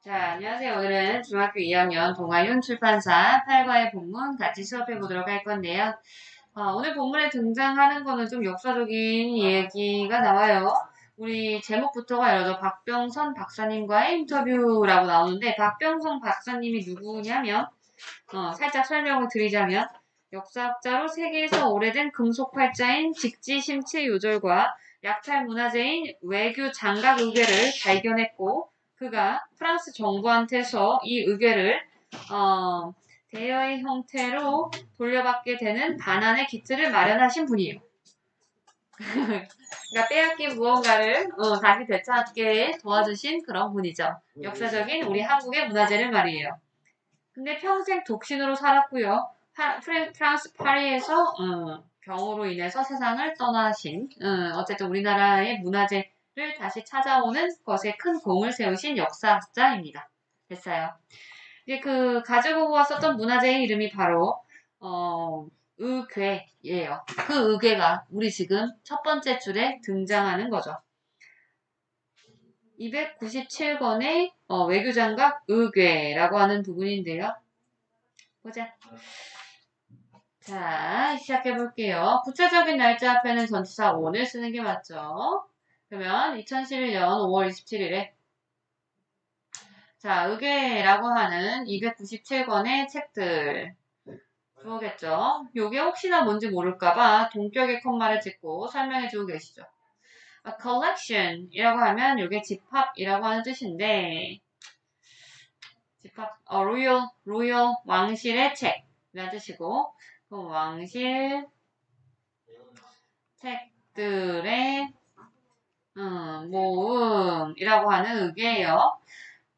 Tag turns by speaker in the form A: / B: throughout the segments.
A: 자, 안녕하세요. 오늘은 중학교 2학년 동아윤 출판사 8과의 본문 같이 수업해 보도록 할 건데요. 어, 오늘 본문에 등장하는 거는 좀 역사적인 얘기가 나와요. 우리 제목부터가 열어서 박병선 박사님과의 인터뷰라고 나오는데 박병선 박사님이 누구냐면 어, 살짝 설명을 드리자면 역사학자로 세계에서 오래된 금속팔자인 직지심체 요절과 약탈 문화재인 외교 장각 의궤를 발견했고 그가 프랑스 정부한테서 이 의궤를 어, 대여의 형태로 돌려받게 되는 반환의 기틀을 마련하신 분이에요. 그러니까 빼앗긴 무언가를 어, 다시 되찾게 도와주신 그런 분이죠. 역사적인 우리 한국의 문화재를 말이에요. 근데 평생 독신으로 살았고요. 파, 프랑스 파리에서 어, 병으로 인해서 세상을 떠나신 어, 어쨌든 우리나라의 문화재 를 다시 찾아오는 것에 큰 공을 세우신 역사학자입니다. 됐어요. 이제 그 가지고 왔었던 문화재의 이름이 바로 어, 의궤예요. 그 의궤가 우리 지금 첫 번째 줄에 등장하는 거죠. 297권의 어, 외교장각 의궤라고 하는 부분인데요. 보자. 자, 시작해 볼게요. 구체적인 날짜 앞에는 전치사 on을 쓰는 게 맞죠? 그러면 2011년 5월 27일에 자, 의궤라고 하는 297권의 책들 주어겠죠. 요게 혹시나 뭔지 모를까봐 동격의 콤마를 찍고 설명해 주고 계시죠. A collection 이라고 하면 요게 집합이라고 하는 뜻인데 집합, 어, 로열, 로열 왕실의 책 이라는 뜻이고 그 왕실 책들의 음, 모음이라고 하는 의궤예요.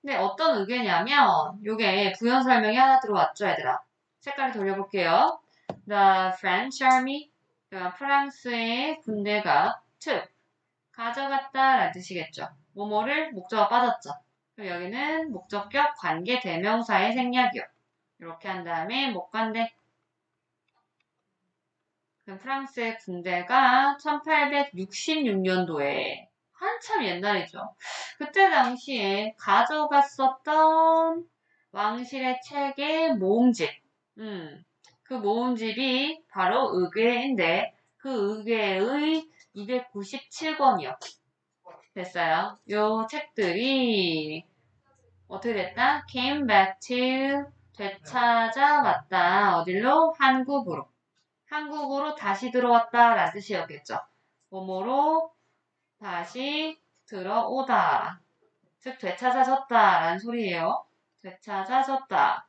A: 근데 어떤 의궤냐면 요게 부연 설명이 하나 들어왔죠, 얘들아. 색깔을 돌려볼게요. The French Army, 그러니까 프랑스의 군대가 took, 가져갔다 라는 뜻이겠죠. 뭐뭐를 목적어 빠졌죠. 그럼 여기는 목적격 관계 대명사의 생략이요. 이렇게 한 다음에 목관대. 그럼 프랑스의 군대가 1866년도에 한참 옛날이죠. 그때 당시에 가져갔었던 왕실의 책의 모음집. 음, 그 모음집이 바로 의궤인데 그 의궤의 297권이요. 됐어요. 요 책들이 어떻게 됐다? came back to 되찾아왔다. 어딜로? 한국으로. 한국으로 다시 들어왔다 라는 뜻이었겠죠. 뭐뭐로 다시 들어오다. 즉 되찾아졌다 라는 소리예요. 되찾아졌다.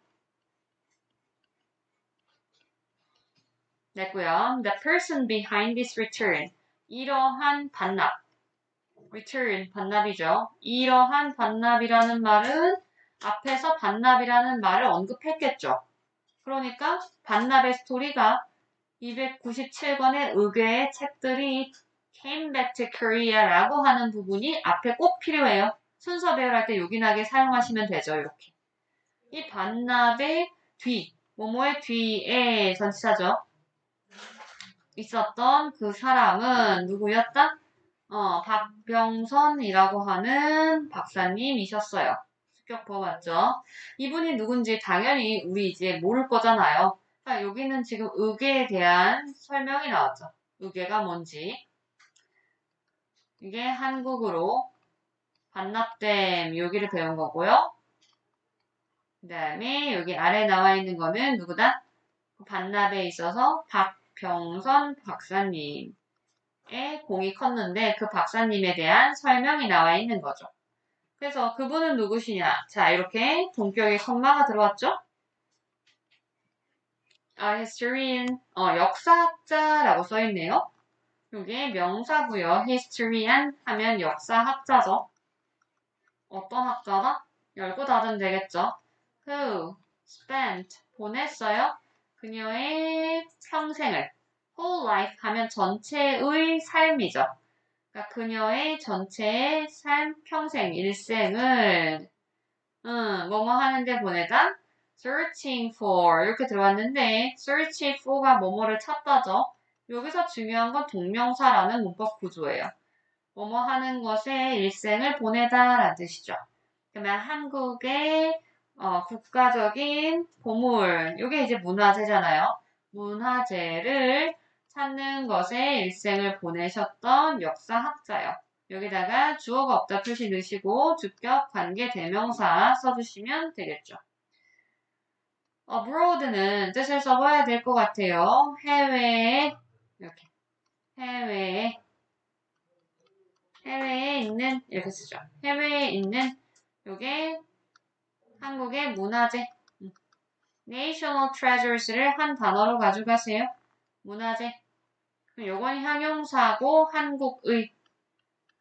A: 됐고요. The person behind this return. 이러한 반납. return, 반납이죠. 이러한 반납이라는 말은 앞에서 반납이라는 말을 언급했겠죠. 그러니까 반납의 스토리가 297권의 의궤의 책들이 came back to Korea라고 하는 부분이 앞에 꼭 필요해요. 순서 배열할 때 요긴하게 사용하시면 되죠. 이렇게. 이 반납의 뒤, 뭐뭐의 뒤에 전치사죠. 있었던 그 사람은 누구였다? 어, 박병선이라고 하는 박사님이셨어요. 습격법 맞죠? 이분이 누군지 당연히 우리 이제 모를 거잖아요. 자, 여기는 지금 의궤에 대한 설명이 나왔죠. 의궤가 뭔지. 이게 한국으로 반납됨 여기를 배운 거고요. 그 다음에 여기 아래 나와 있는 거는 누구다? 반납에 있어서 박병선 박사님의 공이 컸는데 그 박사님에 대한 설명이 나와 있는 거죠. 그래서 그분은 누구시냐? 자, 이렇게 동격의 컴마가 들어왔죠? 아, historian, 어, 역사학자라고 써있네요. 이게 명사고요. historian 하면 역사학자죠. 어떤 학자다? 열고 닫으면 되겠죠. who spent 보냈어요. 그녀의 평생을 whole life 하면 전체의 삶이죠. 그러니까 그녀의 전체의 삶, 평생, 일생을 음, 뭐뭐 하는데 보내다 searching for 이렇게 들어왔는데 search for가 뭐뭐를 찾다죠. 여기서 중요한 건 동명사라는 문법 구조예요. 뭐뭐 하는 것에 일생을 보내다 라는 뜻이죠. 그러면 한국의 어, 국가적인 보물, 이게 이제 문화재잖아요. 문화재를 찾는 것에 일생을 보내셨던 역사학자요. 여기다가 주어가 없다 표시 넣으시고 주격 관계 대명사 써주시면 되겠죠. abroad는 뜻을 써봐야 될 것 같아요. 해외에 이렇게 해외에 해외에 있는 이렇게 쓰죠. 해외에 있는 요게 한국의 문화재 음. national treasures를 한 단어로 가져가세요. 문화재 요건 형용사고 한국의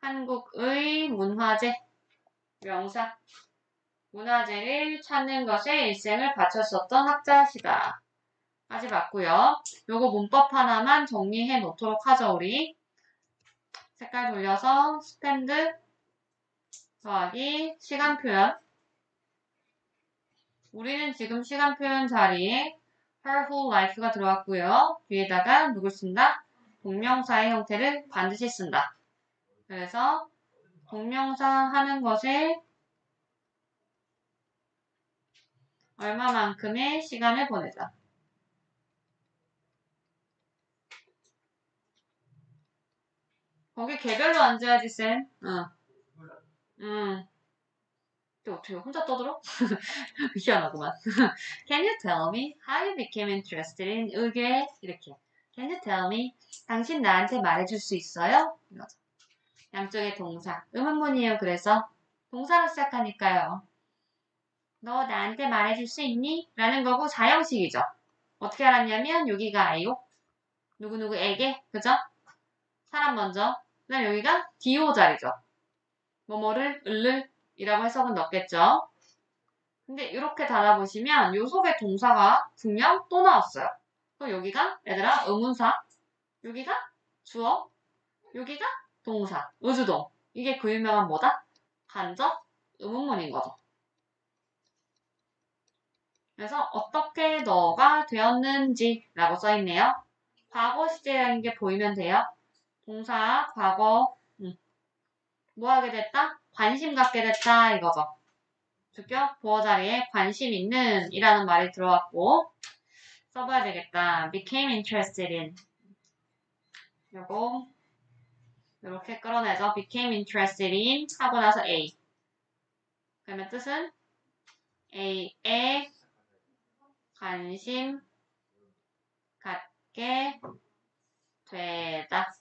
A: 한국의 문화재 명사 문화재를 찾는 것에 일생을 바쳤었던 학자시다. 까지 맞고요. 요거 문법 하나만 정리해 놓도록 하죠, 우리. 색깔 돌려서 스탠드 더하기 시간 표현 우리는 지금 시간 표현 자리에 her whole life가 들어왔고요. 뒤에다가 누굴 쓴다? 동명사의 형태를 반드시 쓴다. 그래서 동명사 하는 것에 얼마만큼의 시간을 보내자. 거기 개별로 앉아야지, 쌤. 응. 응. 또 어떻게 혼자 떠들어? 희한하구만. Can you tell me how you became interested in 의궤? 이렇게. Can you tell me? 당신 나한테 말해줄 수 있어요? 이거죠. 양쪽의 동사. 의문문이에요, 그래서. 동사로 시작하니까요. 너 나한테 말해줄 수 있니? 라는 거고 사형식이죠. 어떻게 알았냐면 여기가 아이요. 누구누구에게 그죠? 사람 먼저. 그다음 여기가 디오 자리죠. 뭐뭐를 을를 이라고 해석은 넣겠죠. 근데 이렇게 달아보시면 요 속에 동사가 분명 또 나왔어요. 그럼 여기가 얘들아 의문사 여기가 주어 여기가 동사 의주동 이게 그 유명한 뭐다? 간접 의문문인 거죠. 그래서 어떻게 너가 되었는지라고 써있네요. 과거 시제라는 게 보이면 돼요. 동사, 과거, 음. 뭐 하게 됐다? 관심 갖게 됐다 이거죠. 주격 보어 자리에 관심 있는 이라는 말이 들어왔고 써봐야 되겠다. became interested in 요거 이렇게 끌어내죠. became interested in 하고 나서 A 그러면 뜻은 A에 관심 갖게 되다.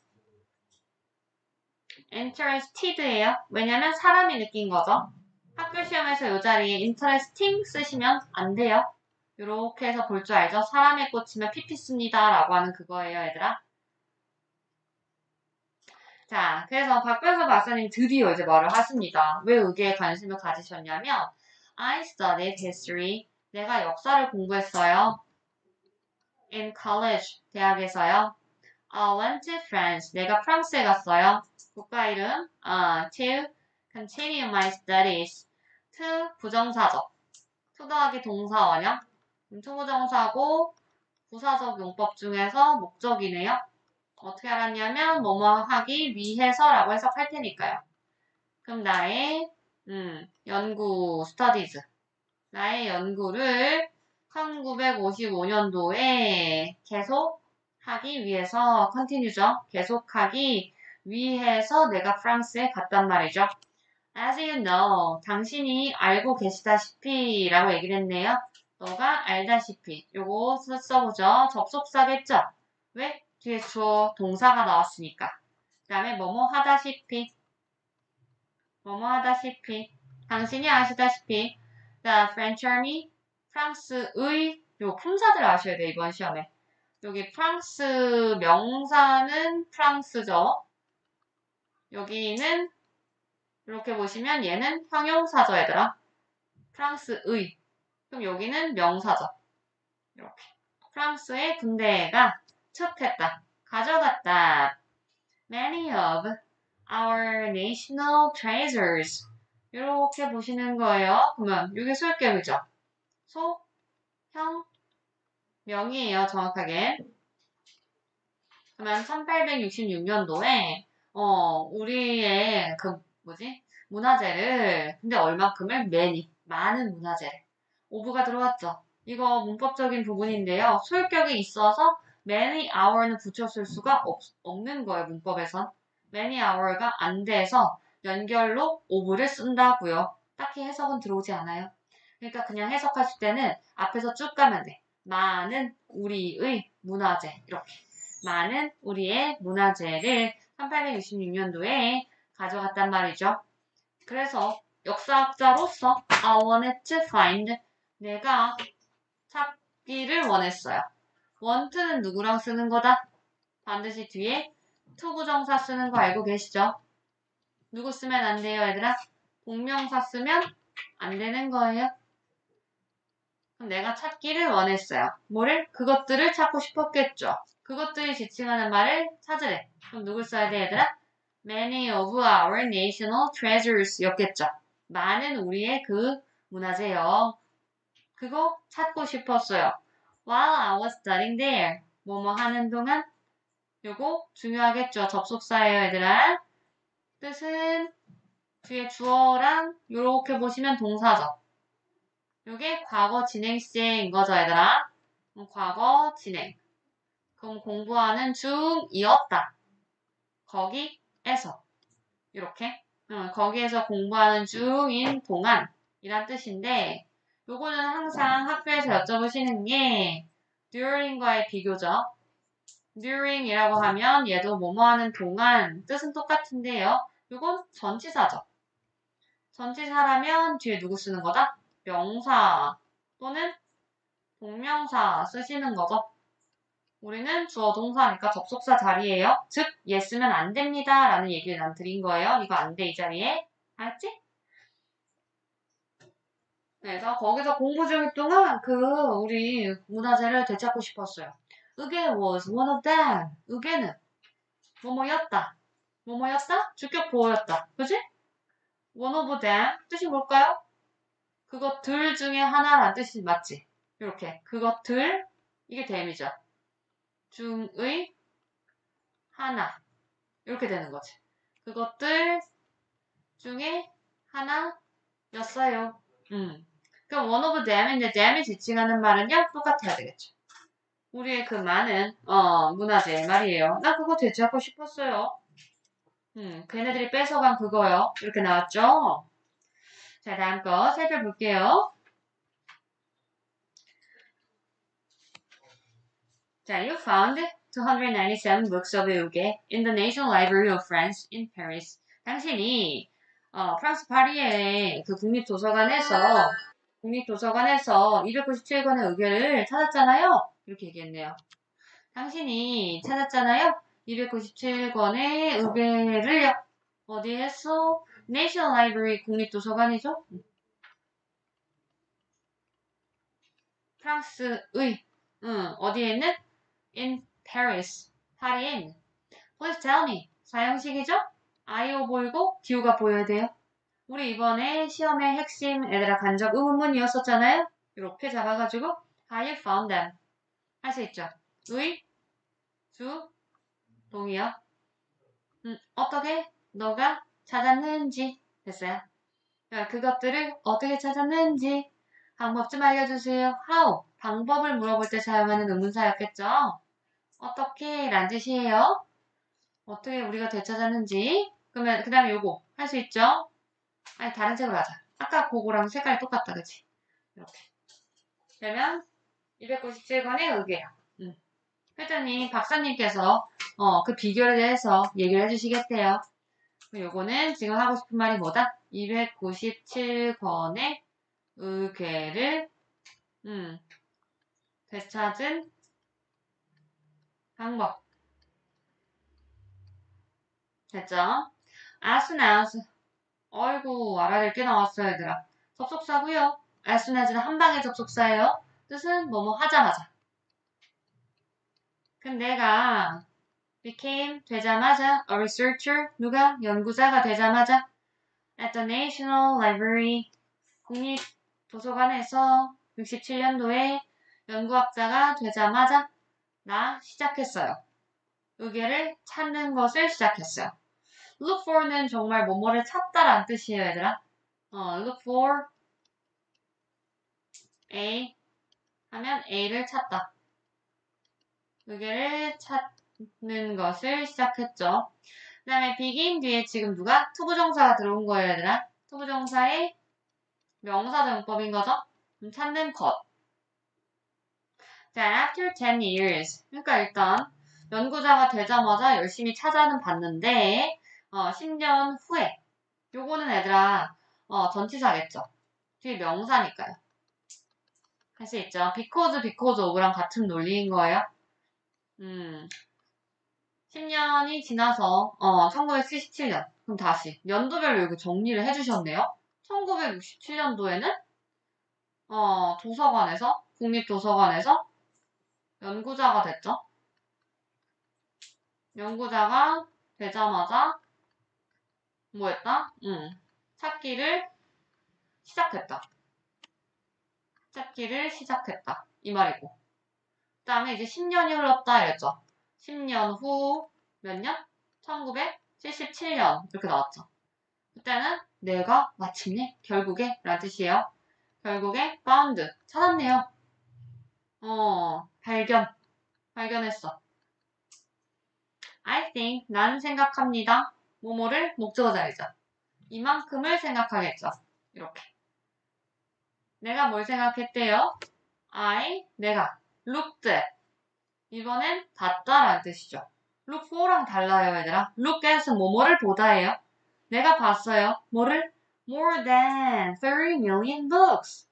A: Interested예요. 왜냐면 사람이 느낀 거죠. 학교 시험에서 이 자리에 interesting 쓰시면 안 돼요. 이렇게 해서 볼 줄 알죠? 사람에 꽂히면 pp 씁니다. 라고 하는 그거예요, 얘들아. 자, 그래서 박변서 박사님 드디어 이제 말을 하십니다. 왜 의계에 관심을 가지셨냐면 I studied history. 내가 역사를 공부했어요. In college, 대학에서요. I went to France. 내가 프랑스에 갔어요. 국가 이름, 아, to continue my studies. to 부정사적. to 더하기 동사 원형. 초부정사고 부사적 용법 중에서 목적이네요. 어떻게 알았냐면 뭐뭐 하기 위해서라고 해석할 테니까요. 그럼 나의 음, 연구 스터디즈 나의 연구를 1955년도에 계속 하기 위해서 컨티뉴죠. 계속하기 위해서 내가 프랑스에 갔단 말이죠. As you know, 당신이 알고 계시다시피 라고 얘기를 했네요. 너가 알다시피 요거 써보죠. 접속사겠죠? 왜? 뒤에 주어 동사가 나왔으니까. 그 다음에 뭐뭐 하다시피 뭐뭐 하다시피 당신이 아시다시피 The French Army 프랑스의 요 품사들 아셔야 돼요 이번 시험에 여기 프랑스 명사는 프랑스죠. 여기는 이렇게 보시면 얘는 형용사죠 얘들아. 프랑스의. 그럼 여기는 명사죠. 이렇게. 프랑스의 군대가 척했다 가져갔다. Many of our national treasures. 이렇게 보시는 거예요. 그러면 이게 소유격이죠. 소, 형, 명이에요 정확하게 그러면 1866년도에 어, 우리의 그 뭐지? 문화재를 근데 얼만큼을 many 많은 문화재를 오브가 들어왔죠. 이거 문법적인 부분인데요. 소유격이 있어서 many hour는 붙였을 수가 없, 없는 거예요. 문법에선 many hour가 안 돼서 연결로 오브를 쓴다고요. 딱히 해석은 들어오지 않아요. 그러니까 그냥 해석하실 때는 앞에서 쭉 가면 돼. 많은 우리의 문화재 이렇게 많은 우리의 문화재를 1866년도에 가져갔단 말이죠. 그래서 역사학자로서 I wanted to find 내가 찾기를 원했어요. want는 누구랑 쓰는 거다? 반드시 뒤에 투부정사 쓰는 거 알고 계시죠? 누구 쓰면 안 돼요, 얘들아? 동명사 쓰면 안 되는 거예요. 내가 찾기를 원했어요. 뭐를? 그것들을 찾고 싶었겠죠. 그것들이 지칭하는 말을 찾으래. 그럼 누굴 써야 돼, 얘들아? Many of our national treasures 였겠죠. 많은 우리의 그 문화재요. 그거 찾고 싶었어요. While I was studying there. 뭐뭐 하는 동안 요거 중요하겠죠. 접속사예요, 얘들아. 뜻은 뒤에 주어랑 요렇게 보시면 동사죠. 요게 과거 진행 시제인 거죠, 얘들아. 과거 진행. 그럼 공부하는 중이었다. 거기에서. 이렇게. 어, 거기에서 공부하는 중인 동안 이란 뜻인데 요거는 항상 학교에서 여쭤보시는 게 during과의 비교죠. during이라고 하면 얘도 뭐뭐 하는 동안 뜻은 똑같은데요. 요건 전치사죠. 전치사라면 뒤에 누구 쓰는 거다? 명사 또는 동명사 쓰시는 거죠. 우리는 주어 동사니까 접속사 자리에요. 즉, 얘 쓰면 안 됩니다. 라는 얘기를 난 드린 거예요. 이거 안 돼, 이 자리에. 알았지? 그래서 거기서 공부 중일 동안 그 우리 문화재를 되찾고 싶었어요. 의게 was one of them. 의게는 뭐뭐였다. 뭐뭐였다? 주격 보호였다. 그지? one of them 뜻이 뭘까요? 그것들 중에 하나란 뜻이 맞지? 이렇게 그것들 이게 them이죠. 중의 하나 이렇게 되는 거지. 그것들 중에 하나였어요. 음. 그럼 one of them인데 them이 지칭하는 말은요 똑같아야 되겠죠. 우리의 그 많은 어, 문화재 말이에요. 나 그거 되찾고 싶었어요. 음, 걔네들이 뺏어간 그거요. 이렇게 나왔죠? 자, 다음 거 살펴볼게요. 자, you found 297 books of Huguet in the National Library of France in Paris. 당신이 어, 프랑스 파리의 그 국립도서관에서 국립도서관에서 297권의 의견을 찾았잖아요. 이렇게 얘기했네요. 당신이 찾았잖아요. 297권의 의뢰를 어디에 National Library 국립도서관이죠. 프랑스의 응, 어디에 있는? In Paris. 파리에 있는. Please tell me. 사형식이죠? 아이오 보이고 기우가 보여야 돼요. 우리 이번에 시험의 핵심 애들아 간접 의문문이었었잖아요. 이렇게 잡아가지고 you found them. 할 수 있죠. 의, 주, 동이요. 음, 어떻게 너가 찾았는지 됐어요. 자, 그것들을 어떻게 찾았는지 방법 좀 알려주세요. How 방법을 물어볼 때 사용하는 의문사였겠죠. 어떻게 란 뜻이에요. 어떻게 우리가 되찾았는지 그러면 그 다음에 요거 할 수 있죠. 아니 다른 색으로 하자. 아까 그거랑 색깔이 똑같다 그치? 이렇게 그러면 297번의 의계요. 음. 회장님, 박사님께서 어, 그 비교에 대해서 얘기를 해주시겠대요. 요거는 지금 하고 싶은 말이 뭐다? 297권의 의궤를 음, 되찾은 방법. 됐죠? as 어이구 알아낼 게 나왔어요 얘들아. 접속사고요. as soon as는 한 방의 접속사예요. 뜻은 뭐뭐 하자마자. 그럼 내가 became 되자마자 a researcher 누가 연구자가 되자마자 at the National Library 국립 도서관에서 67년도에 연구학자가 되자마자 나 시작했어요. 의궤를 찾는 것을 시작했어요. look for는 정말 뭐뭐를 찾다라는 뜻이에요, 얘들아. 어, look for A 하면 A를 찾다. 의궤를 찾는 것을 시작했죠. 그 다음에 begin 뒤에 지금 누가? 투부정사가 들어온 거예요, 얘들아. 투부정사의 명사정법인 거죠? 찾는 것. 자, after 10 years. 그러니까 일단 연구자가 되자마자 열심히 찾아는 봤는데 어, 10년 후에 요거는 얘들아 어, 전치사겠죠. 뒤에 명사니까요. 할 수 있죠. because, because of랑 같은 논리인 거예요. 음, 10년이 지나서 어, 1977년 그럼 다시 연도별로 이렇게 정리를 해주셨네요. 1967년도에는 어, 도서관에서 국립도서관에서 연구자가 됐죠. 연구자가 되자마자 뭐 했다? 응. 찾기를 시작했다. 찾기를 시작했다. 이 말이고. 그 다음에 이제 10년이 흘렀다 이랬죠. 10년 후 몇 년? 1977년 이렇게 나왔죠. 그때는 내가 마침내 결국에 라는 뜻이에요. 결국에 found 찾았네요. 어 발견 발견했어. I think 나는 생각합니다. 뭐뭐를 목적어 자리죠. 이만큼을 생각하겠죠. 이렇게. 내가 뭘 생각했대요? I 내가 looked 이번엔 봤다라는 뜻이죠. look for랑 달라요, 얘들아. look at은 뭐뭐를 보다예요. 내가 봤어요. 뭐를? more than 30 million books.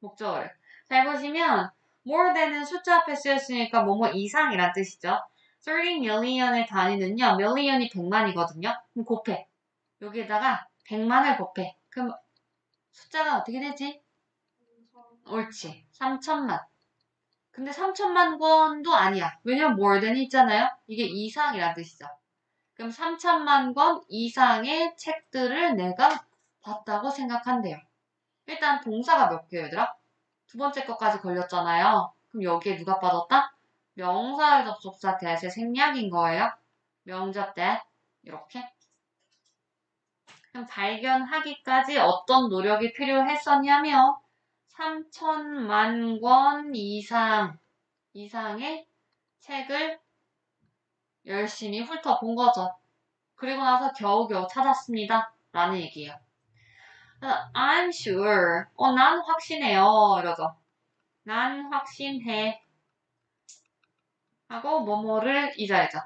A: 목적어를. 잘 보시면 more than은 숫자 앞에 쓰였으니까 뭐뭐 이상이란 뜻이죠. 30 million의 단위는요. million이 100만이거든요. 그럼 곱해. 여기에다가 100만을 곱해. 그럼 숫자가 어떻게 되지? 옳지. 3천만. 근데 3천만 권도 아니야. 왜냐면 more than 있잖아요. 이게 이상이란 뜻이죠. 그럼 3천만 권 이상의 책들을 내가 봤다고 생각한대요. 일단 동사가 몇 개예요, 얘들아? 두 번째 것까지 걸렸잖아요. 그럼 여기에 누가 빠졌다? 명사의 접속사 대의 생략인 거예요. 명접 대 이렇게. 그럼 발견하기까지 어떤 노력이 필요했었냐면 3천만 권 이상 이상의 책을 열심히 훑어본 거죠. 그리고 나서 겨우겨우 찾았습니다. 라는 얘기예요. I'm sure. 어, 난 확신해요. 이러죠. 난 확신해. 하고 뭐뭐를 이 자리죠.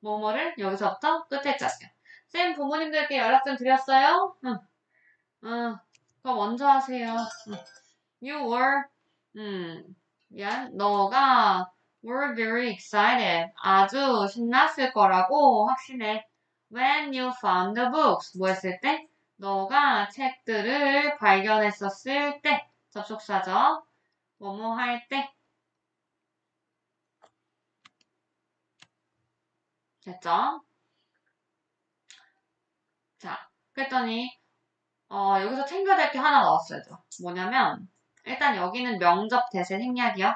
A: 뭐뭐를 여기서부터 끝에까지요. 쌤 부모님들께 연락 좀 드렸어요? 응. 응. 그거 먼저 하세요. 응. You were, 음, 야, 너가 were very excited. 아주 신났을 거라고 확신해. When you found the books. 뭐 했을 때? 너가 책들을 발견했었을 때. 접속사죠. 뭐뭐 할 때. 됐죠? 자, 그랬더니 어, 여기서 챙겨야 될 게 하나 나왔어요. 뭐냐면 일단 여기는 명접 대세 생략이요.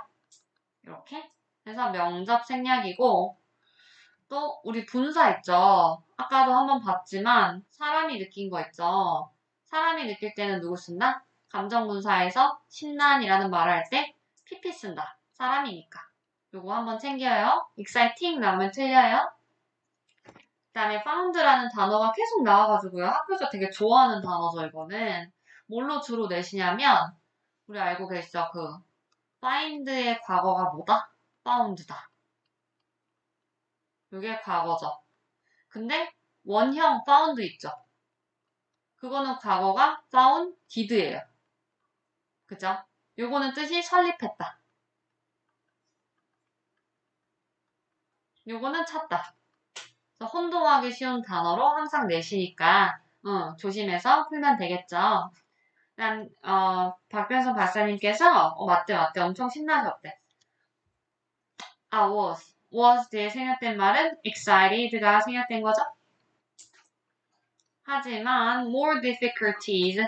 A: 이렇게 그래서 명접 생략이고 또 우리 분사 있죠. 아까도 한번 봤지만 사람이 느낀 거 있죠. 사람이 느낄 때는 누구 쓴다? 감정분사에서 신난이라는 말을 할 때 PP 쓴다. 사람이니까. 요거 한번 챙겨요. exciting 나오면 틀려요. 그 다음에 found라는 단어가 계속 나와가지고요. 학교에서 되게 좋아하는 단어죠, 이거는. 뭘로 주로 내시냐면, 우리 알고 계시죠? 그, find의 과거가 뭐다? found다. 이게 과거죠. 근데, 원형 found 있죠? 그거는 과거가 did예요. 그죠? 요거는 뜻이 설립했다. 요거는 찾다. 혼동하기 쉬운 단어로 항상 내시니까 어, 조심해서 풀면 되겠죠. 난 어, 박변선 박사님께서 어, 맞대 맞대 엄청 신나셨대. 아 was was 뒤에 생략된 말은 excited가 생략된 거죠. 하지만 more difficulties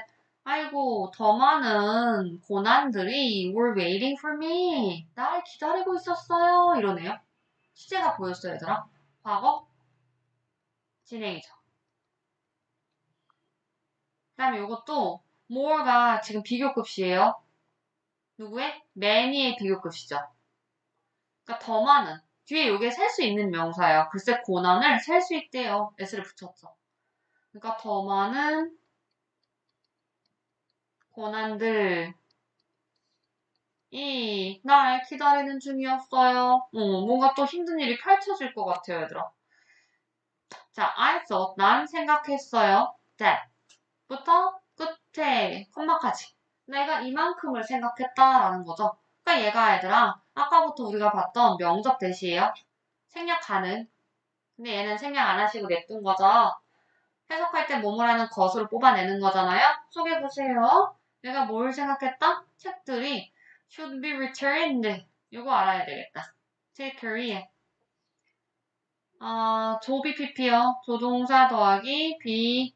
A: 아이고 더 많은 고난들이 were waiting for me 나를 기다리고 있었어요 이러네요. 시제가 보였어요 얘들아. 과거 진행이죠. 다음에 이것도 more가 지금 비교급이에요. 누구의? many의 비교급이죠. 그러니까 더 많은. 뒤에 이게 셀 수 있는 명사예요. 글쎄 고난을 셀 수 있대요. s를 붙였죠. 그러니까 더 많은 고난들 이 날 기다리는 중이었어요. 어, 뭔가 또 힘든 일이 펼쳐질 것 같아요, 얘들아. 자, I thought, 난 생각했어요. that. 부터 끝에 콤마까지. 내가 이만큼을 생각했다라는 거죠. 그러니까 얘가 얘들아, 아까부터 우리가 봤던 명적 대시예요. 생략 가능. 근데 얘는 생략 안 하시고 냅둔 거죠. 해석할 때 뭐뭐라는 것으로 뽑아내는 거잖아요. 소개해보세요. 내가 뭘 생각했다? 책들이 should be returned. 이거 알아야 되겠다. 제 Korea. 아, 조비 PP요. 조동사 더하기 be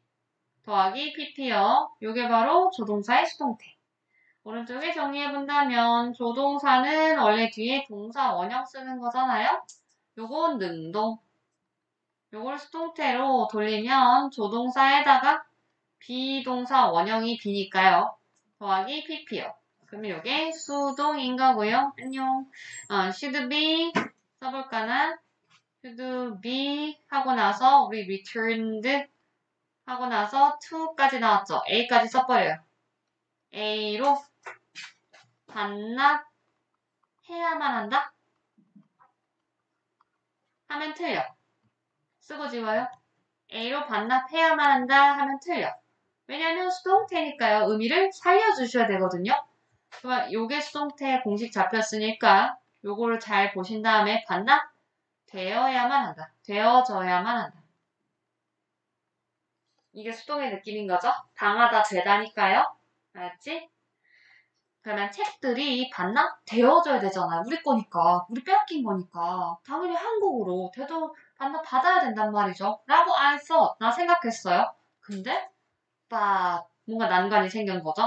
A: 더하기 PP요. 요게 바로 조동사의 수동태. 오른쪽에 정리해본다면 조동사는 원래 뒤에 동사 원형 쓰는 거잖아요. 요건 능동. 요걸 수동태로 돌리면 조동사에다가 비동사 원형이 비니까요. 더하기 PP요. 그러면 요게 수동인 거고요. 안녕. 어, should be 써볼까나? should be 하고 나서 우리 returned 하고 나서 to까지 나왔죠. a까지 써버려요. a로 반납 해야만 한다? 하면 틀려. 쓰고 지워요. a로 반납해야만 한다 하면 틀려. 왜냐하면 수동태니까요. 의미를 살려주셔야 되거든요. 그러면 요게 수동태 공식 잡혔으니까 요거를 잘 보신 다음에 반납 되어야만 한다. 되어져야만 한다. 이게 수동의 느낌인 거죠? 당하다 되다니까요. 알았지? 그러면 책들이 반납되어져야 되잖아요. 우리 거니까. 우리 빼앗긴 거니까. 당연히 한국으로 돼도 반납 받아야 된단 말이죠. 라고 thought. 나 생각했어요. 근데 but 뭔가 난관이 생긴 거죠.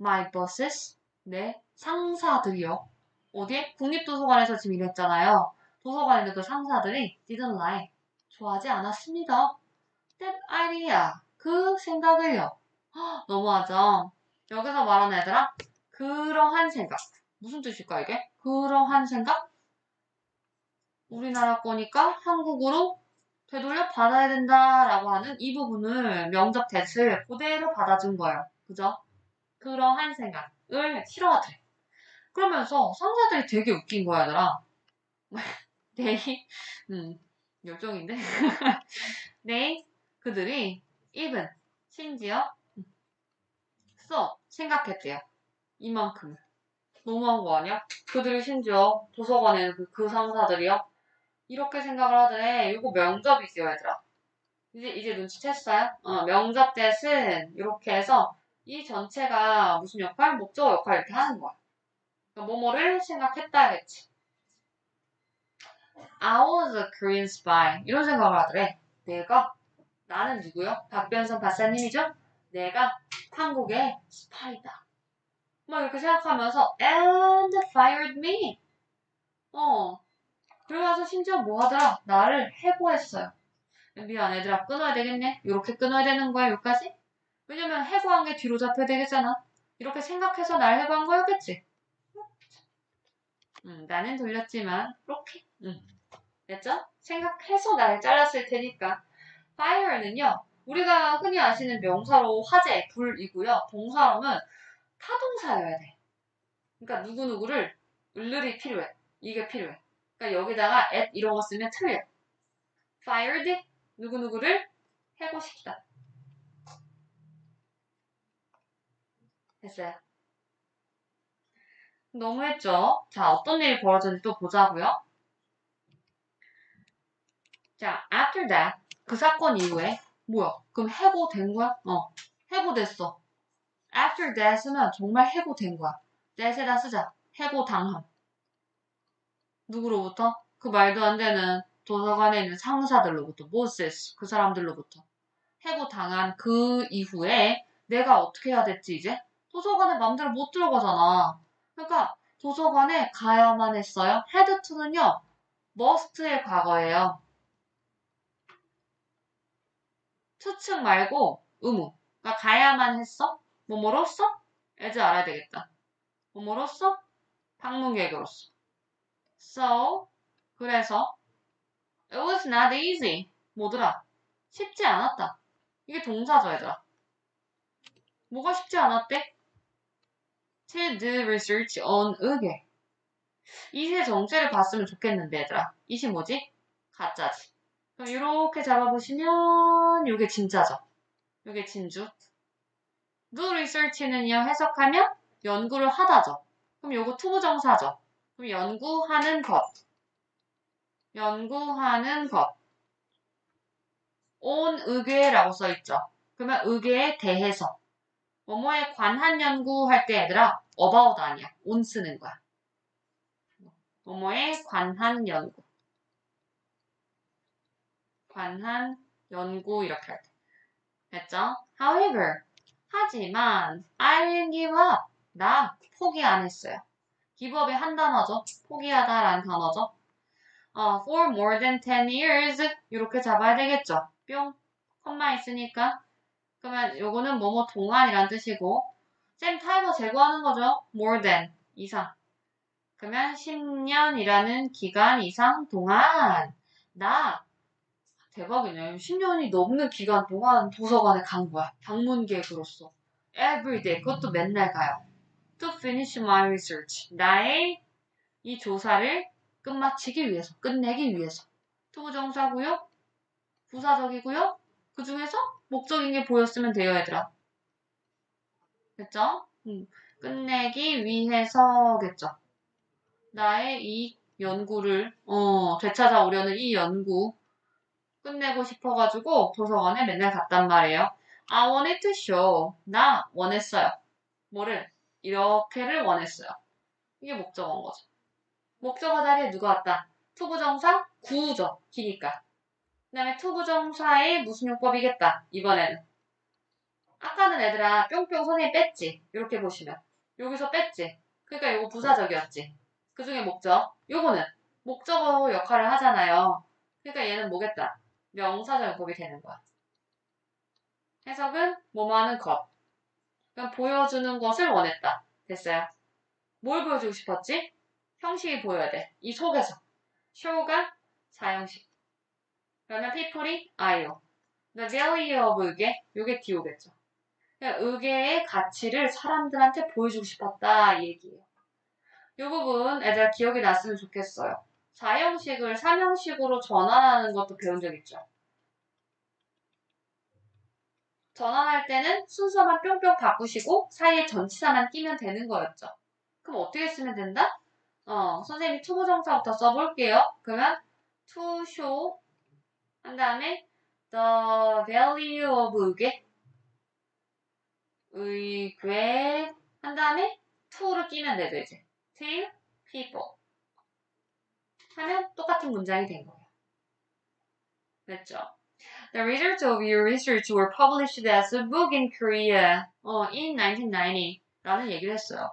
A: My bosses. 내 상사들이요. 어디에? 국립도서관에서 지금 일했잖아요. 도서관에 있는 그 상사들이 didn't like. 좋아하지 않았습니다. That idea. 그 생각을요. 헉, 너무하죠? 여기서 말하는 애들아, 그러한 생각. 무슨 뜻일까, 이게? 그러한 생각? 우리나라 거니까 한국으로 되돌려 받아야 된다라고 하는 이 부분을 명적 대을 그대로 받아준 거예요. 그죠? 그러한 생각을 싫어하더래. 그러면서 상사들이 되게 웃긴 거야, 얘들아. 네, 음, 열정인데? 네, 그들이 even, 심지어 써, 생각했대요. 이만큼. 너무한 거 아니야? 그들이 심지어 도서관에 그, 그 상사들이요? 이렇게 생각을 하더래. 이거 명접이지요, 얘들아. 이제, 이제 눈치챘어요? 어, 명접 대신 이렇게 해서 이 전체가 무슨 역할? 목적어 역할 이렇게 하는 거야. 그러니까 뭐뭐를 생각했다겠지. I was a Korean spy. 이런 생각을 하더래. 내가, 나는 누구요? 박변선 박사님이죠? 내가 한국의 스파이다. 막 이렇게 생각하면서 and fired me. 어. 그러면서 심지어 뭐 하더라? 나를 해고했어요. 미안 얘들아 끊어야 되겠네. 이렇게 끊어야 되는 거야 여기까지? 왜냐면 해고한 게 뒤로 잡혀야 되겠잖아. 이렇게 생각해서 날 해고한 거였겠지. 음, 나는 돌렸지만 이렇게. 음. 됐죠? 생각해서 나를 잘랐을 테니까. Fire는요. 우리가 흔히 아시는 명사로 화재, 불이고요. 동사로는 타동사여야 돼. 그러니까 누구누구를 을르이 필요해. 이게 필요해. 그러니까 여기다가 at 이런 거 쓰면 틀려. fired 누구누구를 해고시키다. 됐어요. 너무했죠? 자, 어떤 일이 벌어졌는지 또 보자고요. 자, after that 그 사건 이후에 뭐야? 그럼 해고된 거야? 어, 해고됐어. after that은 정말 해고된 거야. that에다 쓰자. 해고당함. 누구로부터? 그 말도 안 되는 도서관에 있는 상사들로부터, bosses, 그 사람들로부터. 해고당한 그 이후에 내가 어떻게 해야 됐지, 이제? 도서관에 맘대로 못 들어가잖아. 그러니까 도서관에 가야만 했어요. to는요, must의 과거예요. 추측 말고 의무. 그러니까 가야만 했어? 뭐뭐로써? as 알아야 되겠다. 뭐뭐로써? 방문객으로서. So, 그래서 It was not easy. 뭐더라? 쉽지 않았다. 이게 동사죠, 얘들아. 뭐가 쉽지 않았대? To do research on 의계. 이세 정체를 봤으면 좋겠는데, 얘들아. 이시 뭐지? 가짜지. 이렇게 잡아보시면 이게 진짜죠. 이게 진주. do research는요, 해석하면 연구를 하다죠. 그럼 요거 투부정사죠. 그럼 연구하는 것. 연구하는 것. 온 의궤라고 써있죠. 그러면 의궤에 대해서. 뭐뭐에 관한 연구할 때 얘들아 about 아니야. 온 쓰는 거야. 뭐뭐에 관한 연구. 관한 연구 이렇게 할 때. 됐죠? However, 하지만 I didn't give up. 나 포기 안 했어요. give up의 한 단어죠. 포기하다라는 단어죠. 어, for more than 10 years 이렇게 잡아야 되겠죠. 뿅, 콤마 있으니까 그러면 요거는 뭐뭐 동안이란 뜻이고 쌤 타이머 제거하는 거죠. more than 이상 그러면 10년이라는 기간 이상 동안 나 대박이네. 10년이 넘는 기간 동안 도서관에 간 거야. 방문객으로서. everyday 그것도 맨날 가요. to finish my research 나의 이 조사를 끝마치기 위해서, 끝내기 위해서. 투부정사고요. 부사적이고요. 그 중에서 목적인 게 보였으면 돼요, 얘들아. 됐죠? 음, 끝내기 위해서겠죠. 나의 이 연구를 어, 되찾아오려는 이 연구 끝내고 싶어가지고 도서관에 맨날 갔단 말이에요. I wanted to show. 나 원했어요. 뭐를? 이렇게를 원했어요. 이게 목적어인 거죠. 목적어 자리에 누가 왔다? 투부정사 구죠. 기니까. 그 다음에 투부정사의 무슨 용법이겠다. 이번에는. 아까는 애들아 뿅뿅 선생님 뺐지. 이렇게 보시면. 여기서 뺐지. 그러니까 이거 부사적이었지. 그 중에 목적. 요거는 목적어 역할을 하잖아요. 그러니까 얘는 뭐겠다. 명사적 용법이 되는 거야. 해석은 뭐뭐 하는 것. 그럼 보여주는 것을 원했다. 됐어요. 뭘 보여주고 싶었지? 형식이 보여야 돼. 이 속에서. show가 사형식. 그러면 people이 I요. The value of 의계, 요게 D오겠죠. 그러니까 의계의 가치를 사람들한테 보여주고 싶었다 이 얘기예요. 이 부분 애들 기억이 났으면 좋겠어요. 사형식을 삼형식으로 전환하는 것도 배운 적 있죠. 전환할 때는 순서만 뿅뿅 바꾸시고 사이에 전치사만 끼면 되는 거였죠. 그럼 어떻게 쓰면 된다? 어, 선생님이 투부정사부터 써볼게요. 그러면 to show 한 다음에 the value of 의궤 의궤 한 다음에 to를 끼면 되죠 이제 to people 하면 똑같은 문장이 된 거예요. 됐죠? The results of your research were published as a book in Korea 어, in 1990 라는 얘기를 했어요.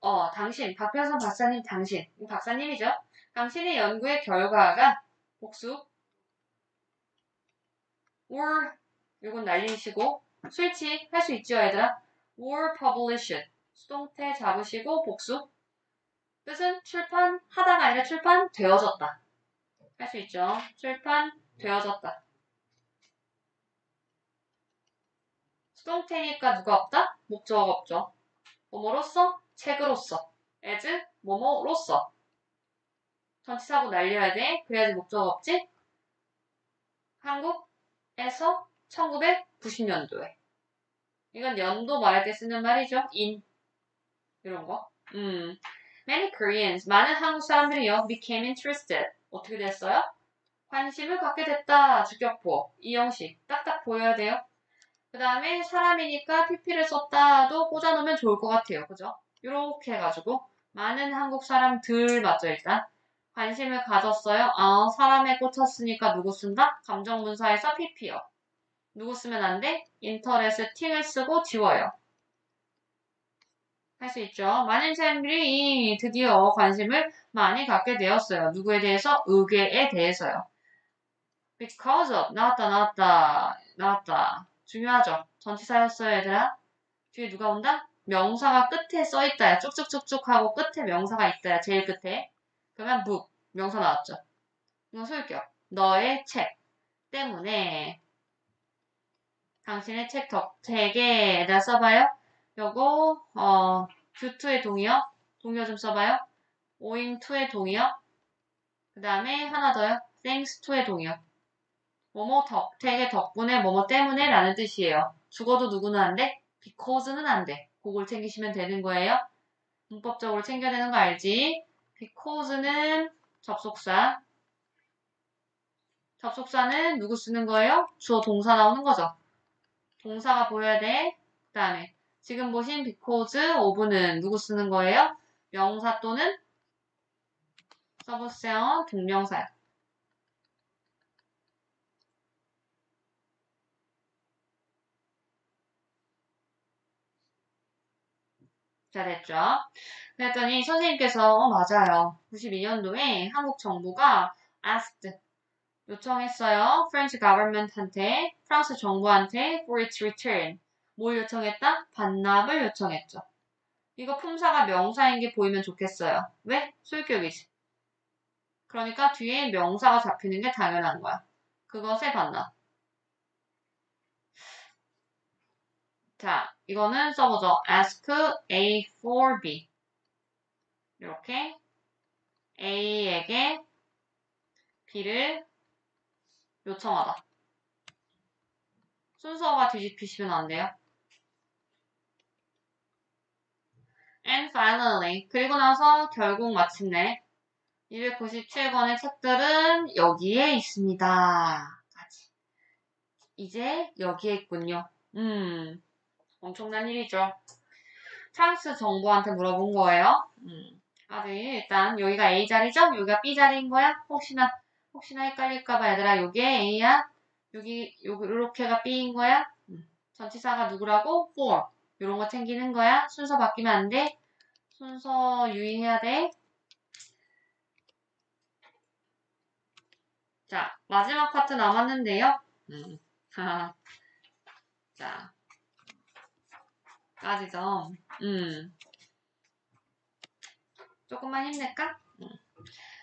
A: 어, 당신, 박변선 박사님 당신, 박사님이죠? 당신의 연구의 결과가 복수 were 이건 날리시고 스위치 할 수 있죠 얘들아? were published 수동태 잡으시고 복수 뜻은 출판 하다가 아니라 출판 되어졌다 할 수 있죠 출판 되어졌다 수동태니까 누가 없다? 목적어가 없죠 뭐뭐로써 책으로서 as 뭐뭐로서 전치사고 날려야 돼. 그래야지 목적 없지? 한국에서 1990년도에 이건 연도 말할 때 쓰는 말이죠. in 이런 거. 음. Many Koreans 많은 한국 사람들이요 became interested 어떻게 됐어요? 관심을 갖게 됐다. 주격보 이 형식 딱딱 보여야 돼요. 그 다음에 사람이니까 PP를 썼다도 꽂아놓으면 좋을 것 같아요. 그죠? 이렇게 해가지고 많은 한국 사람들 맞죠 일단 관심을 가졌어요. 아 사람에 꽂혔으니까 누구 쓴다? 감정문사에서 pp요. 누구 쓰면 안 돼? 인터넷에 팅을 쓰고 지워요. 할 수 있죠. 많은 사람들이 드디어 관심을 많이 갖게 되었어요. 누구에 대해서? 의계에 대해서요. because of 나왔다 나왔다 나왔다 중요하죠. 전치사였어요, 얘들아. 뒤에 누가 온다? 명사가 끝에 써있다야. 쭉쭉쭉쭉 하고 끝에 명사가 있다야. 제일 끝에. 그러면 book. 명사 나왔죠. 이거 소유격. 너의 책 때문에 당신의 책 덕책에다 써봐요. 요거 어 due to의 동의어 동의어 좀 써봐요. owing to의 동의어 그 다음에 하나 더요. thanks to의 동의어 뭐뭐 덕택의 덕분에 뭐뭐 때문에 라는 뜻이에요. 죽어도 누구는 안 돼? because는 안 돼. 그걸 챙기시면 되는 거예요. 문법적으로 챙겨야 되는 거 알지? because는 접속사 접속사는 누구 쓰는 거예요? 주어 동사 나오는 거죠. 동사가 보여야 돼. 그 다음에 지금 보신 because of는 누구 쓰는 거예요? 명사 또는 써보세요. 동명사요. 잘했죠? 그랬더니 선생님께서 어, 맞아요. 92년도에 한국 정부가 asked 요청했어요. French government한테 프랑스 정부한테 for its return 뭘 요청했다? 반납을 요청했죠. 이거 품사가 명사인 게 보이면 좋겠어요. 왜? 소유격이지. 그러니까 뒤에 명사가 잡히는 게 당연한 거야. 그것에 반납. 자, 이거는 써보죠. ask A for B. 이렇게 A에게 B를 요청하다. 순서가 뒤집히시면 안 돼요. And finally, 그리고 나서 결국 마침내 297권의 책들은 여기에 있습니다. 이제 여기에 있군요. 음, 엄청난 일이죠. 프랑스 정부한테 물어본 거예요. 음, 아직 일단 여기가 A 자리죠? 여기가 B 자리인 거야? 혹시나 혹시나 헷갈릴까봐 얘들아 여기에 A야? 여기 요렇게가 B인 거야? 음, 전치사가 누구라고? for 이런 거 챙기는 거야. 순서 바뀌면 안 돼. 순서 유의해야 돼. 자, 마지막 파트 남았는데요. 음. 자, 까지죠. 음. 조금만 힘낼까? 음.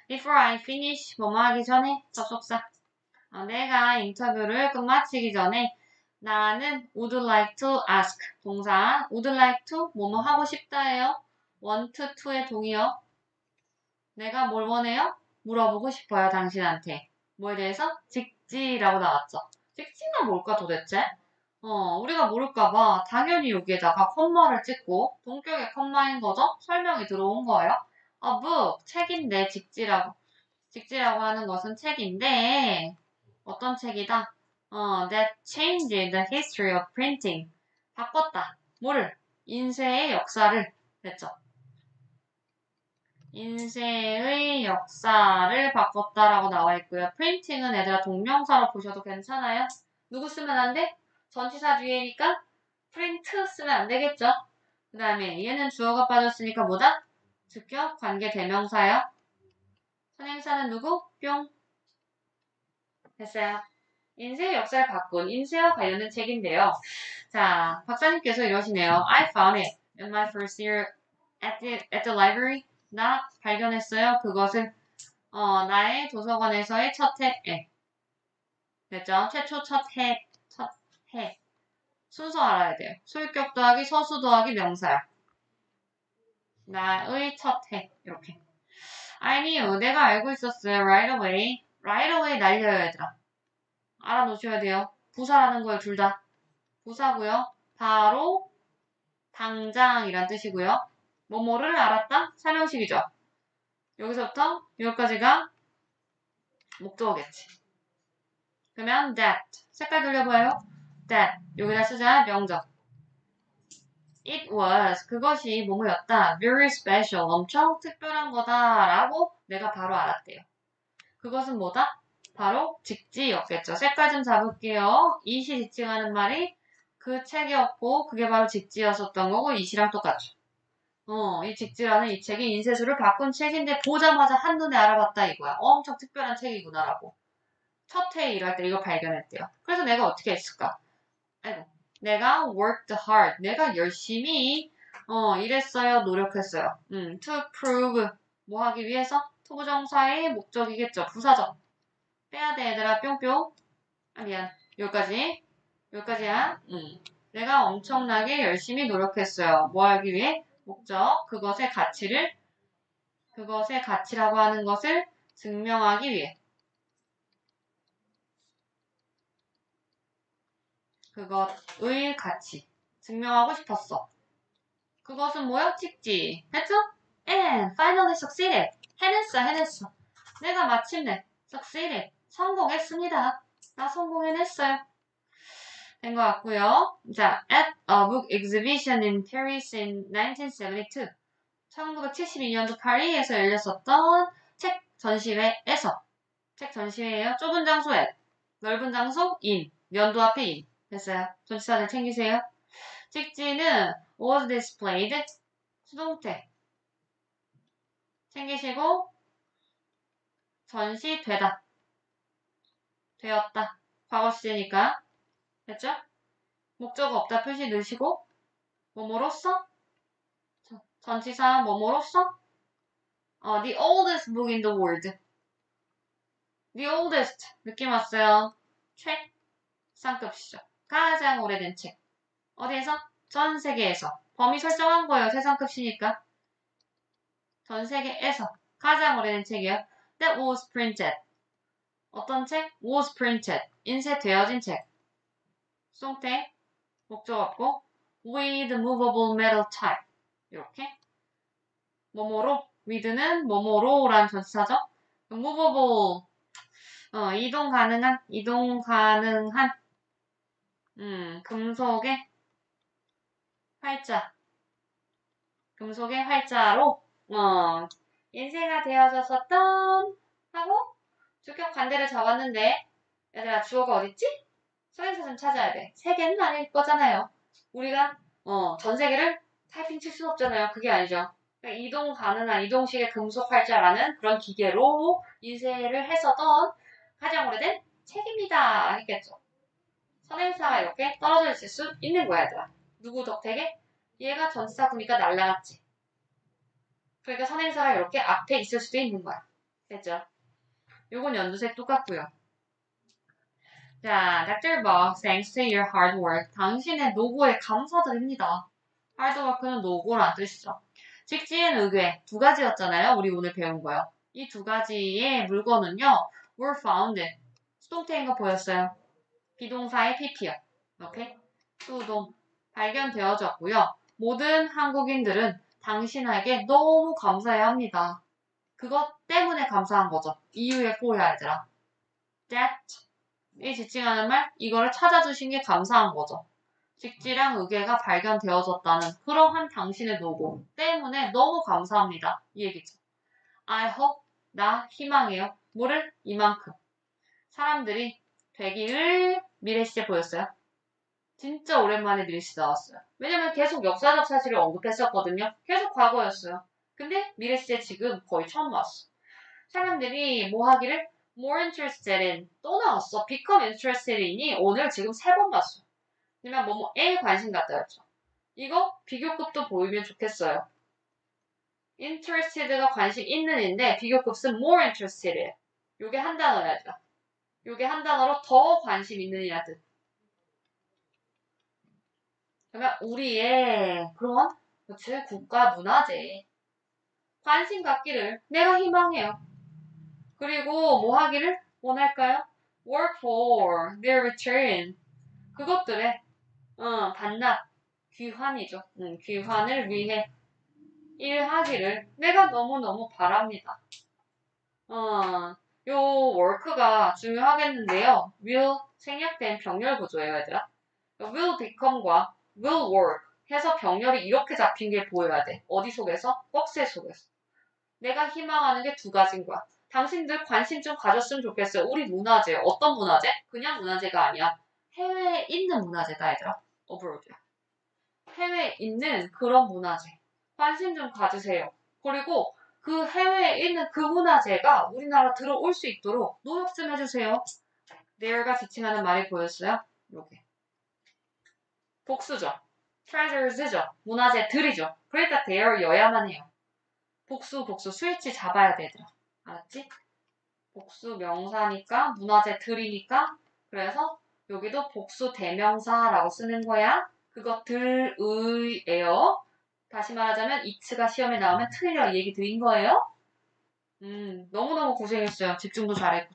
A: Before I finish, 뭐뭐 하기 전에 접속사. 어, 내가 인터뷰를 끝마치기 전에 나는 would like to ask 동사 would like to 뭐뭐 하고 싶다예요. want to의 동의어. 내가 뭘 원해요? 물어보고 싶어요 당신한테. 뭐에 대해서? 직지라고 나왔죠. 직지가 뭘까 도대체? 어, 우리가 모를까봐 당연히 여기에다가 컴마를 찍고 동격의 컴마인 거죠? 설명이 들어온 거예요. a book, 책인데 직지라고. 직지라고 하는 것은 책인데 어떤 책이다? 어, that changed the history of printing. 바꿨다. 뭐를? 인쇄의 역사를 했죠. 인쇄의 역사를 바꿨다라고 나와 있고요. 프린팅은 애들아 동명사로 보셔도 괜찮아요. 누구 쓰면 안 돼? 전치사 뒤에니까 프린트 쓰면 안 되겠죠. 그 다음에 얘는 주어가 빠졌으니까 뭐다? 즉격 관계 대명사요. 선행사는 누구? 뿅. 됐어요. 인쇄의 역사를 바꾼 인쇄와 관련된 책인데요. 자, 박사님께서 이러시네요. I found it in my first year at the, at the library. 나 발견했어요. 그것을 어, 나의 도서관에서의 첫 해. 됐죠? 최초 첫 해. 첫 해. 순서 알아야 돼요. 소유격 더하기 서수 더하기 명사야. 나의 첫 해. 이렇게. I knew. 내가 알고 있었어요. Right away. Right away 날려요, 얘들아. 알아놓으셔야 돼요. 부사라는 거예요, 둘 다. 부사고요. 바로 당장이란 뜻이고요. 뭐뭐를 알았다? 사명식이죠. 여기서부터 여기까지가 목적어겠지. 그러면 that 색깔 돌려봐요. that 여기다 쓰자 명적. It was 그것이 뭐뭐였다. Very special 엄청 특별한 거다 라고 내가 바로 알았대요. 그것은 뭐다? 바로 직지였겠죠. 색깔 좀 잡을게요. 이시 직지하는 말이 그 책이었고 그게 바로 직지였었던 거고 이시랑 똑같죠. 어, 이 직지라는 이 책이 인쇄술을 바꾼 책인데 보자마자 한눈에 알아봤다 이거야. 엄청 특별한 책이구나라고. 첫 회에 일할 때 이거 발견했대요. 그래서 내가 어떻게 했을까? 아이고. 내가 worked hard. 내가 열심히 어, 일했어요. 노력했어요. 음, to prove 뭐 하기 위해서? 투부정사의 목적이겠죠. 부사적. 빼야 돼, 얘들아. 뿅뿅. 아, 미안. 여기까지. 여기까지야. 음. 내가 엄청나게 열심히 노력했어요. 뭐 하기 위해? 목적. 그것의 가치를, 그것의 가치라고 하는 것을 증명하기 위해. 그것의 가치. 증명하고 싶었어. 그것은 뭐야? 찍지. 했죠? And finally succeeded. 해냈어, 해냈어. 내가 마침내 succeeded. 성공했습니다. 나 성공해냈어요. 된 것 같고요. 자, at a book exhibition in Paris in 1972. 1972년도 파리에서 열렸었던 책 전시회에서 책 전시회예요. 좁은 장소에 넓은 장소 in 연도 앞에 in 됐어요. 전치사들 챙기세요. 찍지는 was displayed 수동태 챙기시고 전시되다 되었다. 과거 시제니까. 됐죠? 목적 없다. 표시 넣으시고 뭐뭐로써? 전치사 뭐뭐로써? 어, the oldest book in the world. The oldest. 느낌 왔어요. 최상급시죠. 가장 오래된 책. 어디에서? 전 세계에서. 범위 설정한 거예요. 세상급시니까. 전 세계에서. 가장 오래된 책이요. That was printed 어떤 책? was printed. 인쇄되어진 책. 수동태 목적 없고 with movable metal type. 이렇게. 뭐뭐로? with는 뭐뭐로라는 전치사죠. movable. 어, 이동 가능한 이동 가능한. 음, 금속의 활자. 금속의 활자로 어, 인쇄가 되어졌었던 하고 주격 관대를 적었는데 얘들아 주어가 어딨지? 소행사 좀 찾아야 돼. 세 개는 아닐 거잖아요. 우리가 어, 전 세계를 타이핑 칠 수는 없잖아요. 그게 아니죠. 그러니까 이동 가능한 이동식의 금속 활자라는 그런 기계로 인쇄를 했었던 가장 오래된 책입니다. 했겠죠. 선행사가 이렇게 떨어져 있을 수 있는 거야, 얘들아. 누구 덕택에? 얘가 전치사 구니까 날라갔지. 그러니까 선행사가 이렇게 앞에 있을 수도 있는 거야. 됐죠? 요건 연두색 똑같고요. 자, Dr. Box, thanks to your hard work. 당신의 노고에 감사드립니다. work는 노고란 뜻이죠. 직지엔 의궤 두 가지였잖아요. 우리 오늘 배운 거요. 이 두 가지의 물건은요. were found. 수동태인 거 보였어요. 비동사의 pp요. 이렇게 수동 발견되어졌고요. 모든 한국인들은 당신에게 너무 감사해야 합니다. 그것 때문에 감사한 거죠. 이유에 꼬야 얘들아. that 이 지칭하는 말 이거를 찾아주신 게 감사한 거죠. 직지랑 의계가 발견되어졌다는 그러한 당신의 노고 때문에 너무 감사합니다. 이 얘기죠. I hope 나 희망해요. 뭐를 이만큼 사람들이 되기를 미래 시제 보였어요. 진짜 오랜만에 미래 시제 나왔어요. 왜냐면 계속 역사적 사실을 언급했었거든요. 계속 과거였어요. 근데 미래 시제 지금 거의 처음 나왔어. 사람들이 뭐 하기를 more interested in 또 나왔어. become interested in이 오늘 지금 세번 봤어. 그러면 뭐뭐에 관심 갖다 였죠. 이거 비교급도 보이면 좋겠어요. interested가 관심 있는인데 비교급 쓴 more interested예요. 요게 한 단어야 죠 요게 한 단어로 더 관심 있는 이라 뜻. 그러면 우리의 그런 그치 국가 문화재 관심 갖기를 내가 희망해요. 그리고 뭐 하기를 원할까요? work for their return 그것들의 어, 반납 귀환이죠. 음, 귀환을 위해 일하기를 내가 너무너무 바랍니다. 어, 요 work가 중요하겠는데요. will 생략된 병렬 구조예요, 얘들아. will become과 will work 해서 병렬이 이렇게 잡힌 게 보여야 돼. 어디 속에서? 꺽쇠 속에서. 내가 희망하는 게 두 가지인 거야. 당신들 관심 좀 가졌으면 좋겠어요. 우리 문화재. 어떤 문화재? 그냥 문화재가 아니야. 해외에 있는 문화재다, 얘들아. 어브로드야. 해외에 있는 그런 문화재. 관심 좀 가지세요. 그리고 그 해외에 있는 그 문화재가 우리나라 들어올 수 있도록 노력 좀 해주세요. there가 지칭하는 말이 보였어요? 요게. 복수죠. Treasures죠. 문화재들이죠. 그러니까 there여야만 해요. 복수, 복수. 스위치 잡아야 돼, 얘들아. 알았지? 복수 명사니까 문화재들이니까 그래서 여기도 복수 대명사라고 쓰는 거야. 그것들의예요. 다시 말하자면 이츠가 시험에 나오면 틀리라 이 얘기 드린 거예요. 음, 너무너무 고생했어요. 집중도 잘했고.